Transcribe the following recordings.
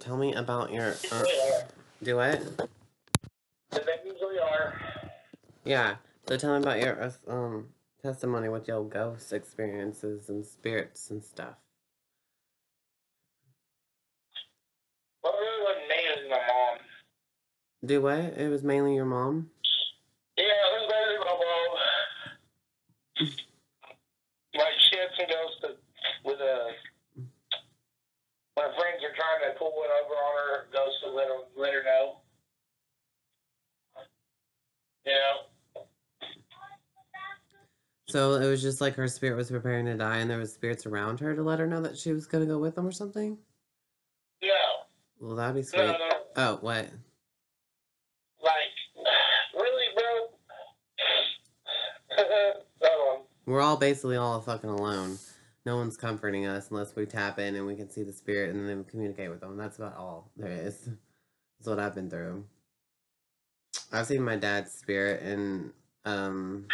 Tell me about your. Uh, do it? They usually are. Yeah. So tell me about your uh, um testimony with your ghost experiences and spirits and stuff. Well, it really wasn't me, it was my mom. Do what? It was mainly your mom. Yeah, it was mainly my mom. Like, she had some ghosts with a. When friends are trying to pull one over on her, ghosts would let her, let her know. Yeah. So it was just like her spirit was preparing to die, and there was spirits around her to let her know that she was gonna go with them or something. No. Well, that'd be sweet. no, no. Oh, what? Like, really, bro? We're all basically all fucking alone. No one's comforting us unless we tap in and we can see the spirit and then communicate with them. That's about all there is. That's what I've been through. I've seen my dad's spirit and um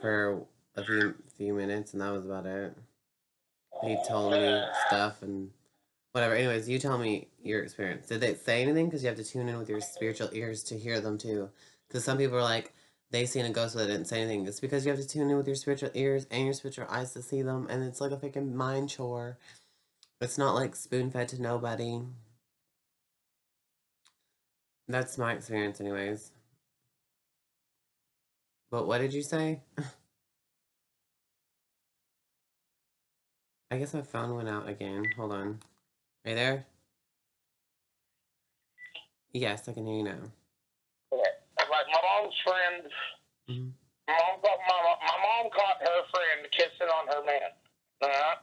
for a few few minutes and that was about it. He told me stuff and whatever. Anyways, you tell me your experience. Did they say anything? Because you have to tune in with your spiritual ears to hear them too. Because some people are like, they seen a ghost but they didn't say anything. It's because you have to tune in with your spiritual ears and your spiritual eyes to see them, and it's like a freaking mind chore. It's not like spoon fed to nobody. That's my experience, anyways. But what did you say? I guess my phone went out again. Hold on. Are you there? Yes, I can hear you now. Like, my mom's friend Mhm. My mom caught my, my mom caught her friend kissing on her man. Uh,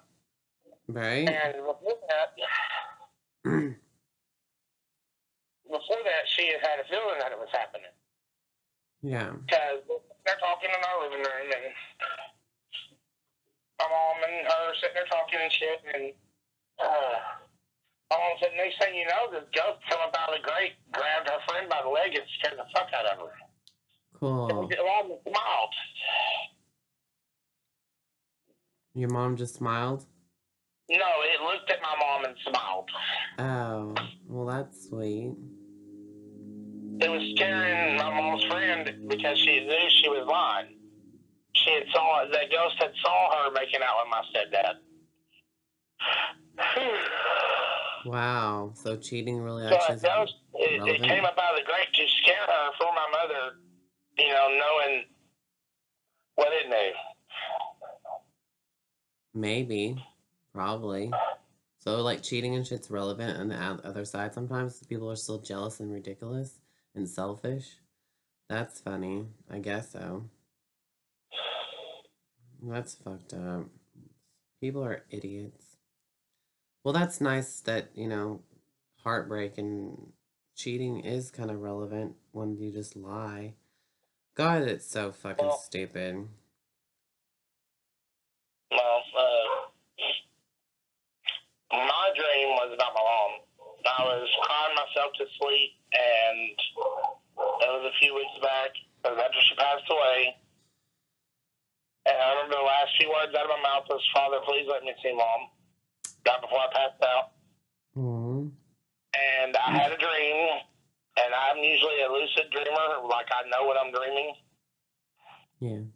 Right? and before that, before that, she had had a feeling that it was happening yeah. because they're talking in our living room, and my mom and her sitting there talking and shit, and uh, my mom said, next thing you know, this ghost come up out of the grate, grabbed her friend by the leg, and scared the fuck out of her. Cool. And Mom smiled. Your mom just smiled? No, it looked at my mom and smiled. Oh, well, that's sweet. It was scaring my mom's friend because she knew she was lying. She had saw the ghost had saw her making out with my stepdad. Wow. So cheating really so actually ghost, it, it came up out of the grate to scare her for my mother, you know, knowing what it knew. Maybe. Probably. So, like, cheating and shit's relevant on the other side sometimes. People are still jealous and ridiculous and selfish. That's funny. I guess so. That's fucked up. People are idiots. Well, that's nice that, you know, heartbreak and cheating is kind of relevant when you just lie. God, it's so fucking Well- stupid. Well, uh, my dream was about my mom. I was crying myself to sleep, and that was a few weeks back. It was after she passed away. And I remember the last few words out of my mouth was, Father, please let me see mom. Right before I passed out. Aww. And I had a dream, I'm usually a lucid dreamer. Like, I know what I'm dreaming. Yeah.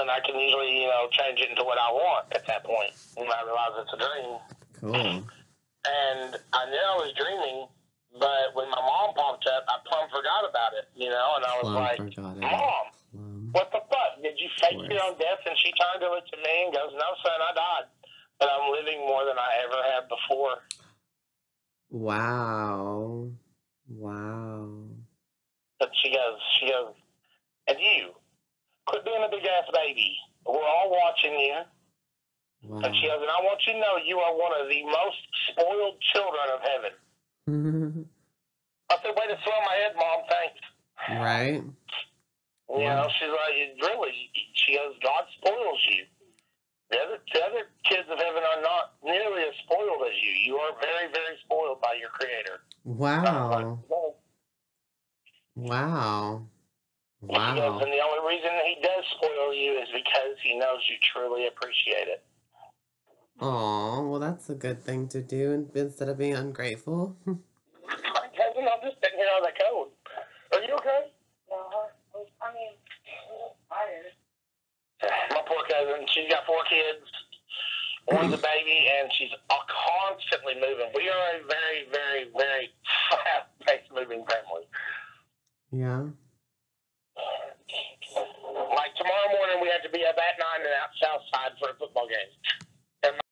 And I can usually, you know, change it into what I want at that point when I realize it's a dream. Cool. and I knew I was dreaming, but when my mom popped up, I plumb forgot about it, you know, and I was Plum like. Mom, Plum. what the fuck? Did you fake Of your own death? And she turned to look at me and goes, No, son, I died. But I'm living more than I ever have before. Wow. Wow. She goes, she goes, and you, quit being a big ass baby. We're all watching you. Wow. And she goes, and I want you to know you are one of the most spoiled children of heaven. I said, way to throw my head, Mom, thanks. right? You know, she's like, really, she goes, God spoils you. The other, the other kids of heaven are not nearly as spoiled as you. You are very, very spoiled by your Creator. Wow. like, Wow. She goes, Wow. and the only reason he does spoil you is because he knows you truly appreciate it. Oh, well, that's a good thing to do instead of being ungrateful. My cousin, I'm just sitting here on the cold. Are you okay? Uh-huh. I mean, tired. My poor cousin, she's got four kids. One's a baby, and she's constantly moving. We are a very, very, very fast-paced moving family. Yeah. Like tomorrow morning, we have to be up at nine and out south side for a football game.